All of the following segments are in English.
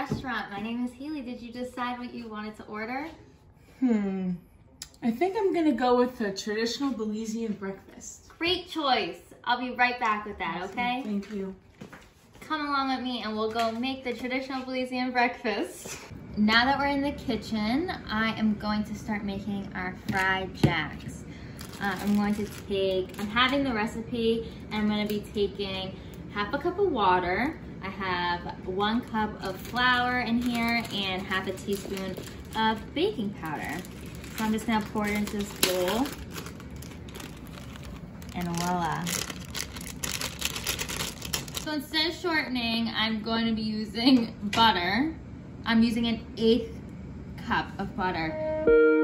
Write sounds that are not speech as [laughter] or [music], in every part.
restaurant. My name is Hailey. Did you decide what you wanted to order? Hmm. I think I'm gonna go with the traditional Belizean breakfast. Great choice. I'll be right back with that, awesome. okay? Thank you. Come along with me and we'll go make the traditional Belizean breakfast. Now that we're in the kitchen, I am going to start making our fried jacks. Uh, I'm going to take, I'm having the recipe and I'm gonna be taking half a cup of water, I have one cup of flour in here and half a teaspoon of baking powder. So I'm just gonna pour it into this bowl. And voila. So instead of shortening, I'm going to be using butter. I'm using an eighth cup of butter.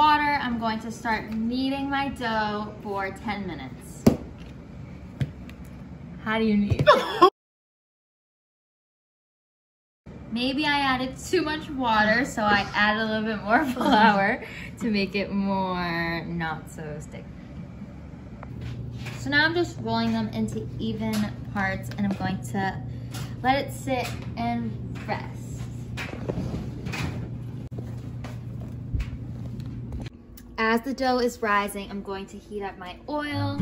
Water, I'm going to start kneading my dough for 10 minutes. How do you knead? [laughs] Maybe I added too much water, so I add a little bit more [laughs] flour to make it more not so sticky. So now I'm just rolling them into even parts and I'm going to let it sit and rest. As the dough is rising, I'm going to heat up my oil.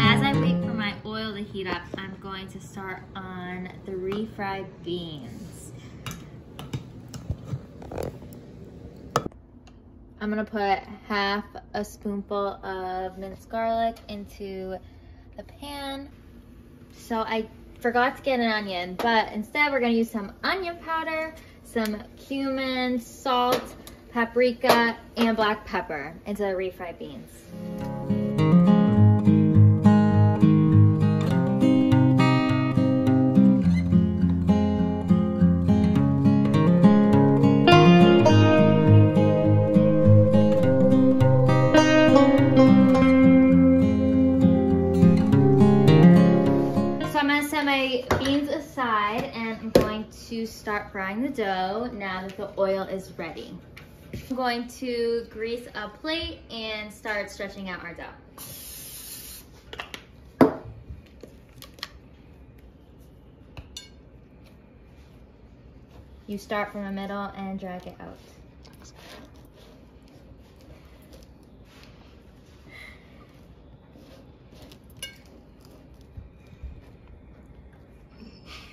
As I wait for my oil to heat up, I'm going to start on the refried beans. I'm gonna put half a spoonful of minced garlic into the pan. So I forgot to get an onion, but instead we're gonna use some onion powder, some cumin, salt, paprika, and black pepper into the refried beans. Frying the dough now that the oil is ready. I'm going to grease a plate and start stretching out our dough. You start from the middle and drag it out.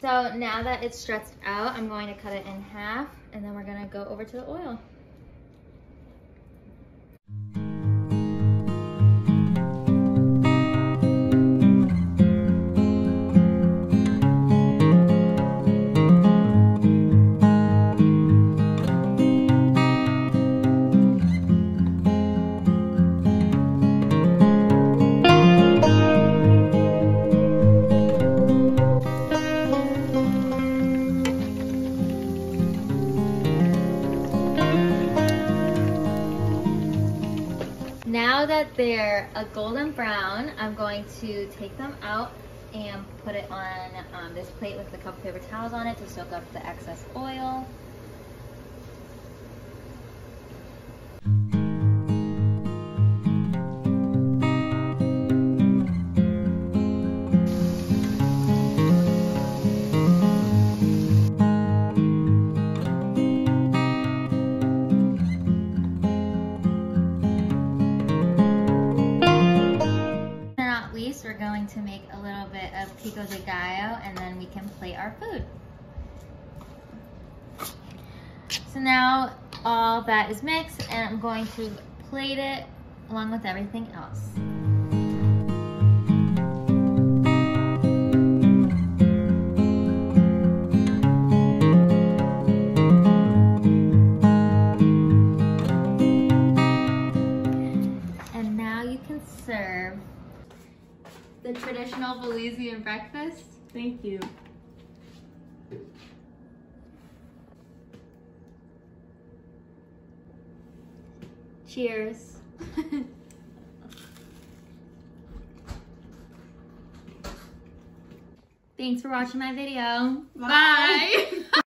So now that it's stretched out, I'm going to cut it in half and then we're gonna go over to the oil. They're a golden brown, I'm going to take them out and put it on um, this plate with a couple paper towels on it to soak up the excess oil. Pico de gallo and then we can plate our food. So now all that is mixed and I'm going to plate it along with everything else. Belizean breakfast. Thank you. Cheers. [laughs] Thanks for watching my video. Bye. [laughs]